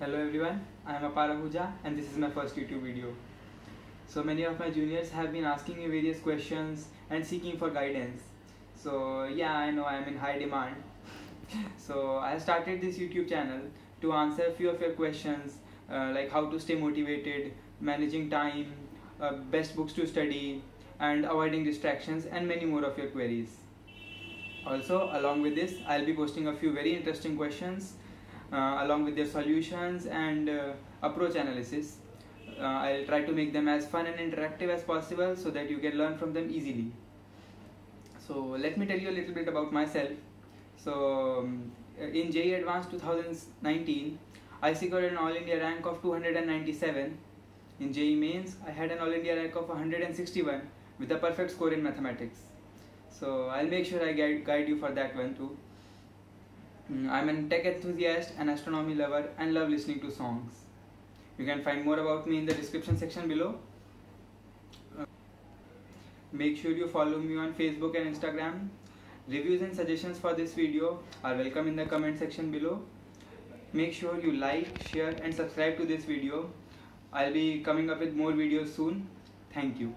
Hello everyone, I am Apar Ahuja and this is my first YouTube video. So many of my juniors have been asking me various questions and seeking for guidance. So yeah, I know I am in high demand. so I started this YouTube channel to answer a few of your questions uh, like how to stay motivated, managing time, uh, best books to study and avoiding distractions and many more of your queries. Also along with this I'll be posting a few very interesting questions along with their solutions and uh, approach analysis. Uh, I'll try to make them as fun and interactive as possible so that you can learn from them easily. So let me tell you a little bit about myself. So um, in JEE Advanced 2019, I secured an All India rank of 297. In JEE Mains, I had an All India rank of 161 with a perfect score in mathematics. So I'll make sure I guide, guide you for that one too. Mm, I'm a tech enthusiast, an astronomy lover, and love listening to songs. You can find more about me in the description section below. Uh, make sure you follow me on Facebook and Instagram. Reviews and suggestions for this video are welcome in the comment section below. Make sure you like, share and subscribe to this video. I'll be coming up with more videos soon. Thank you.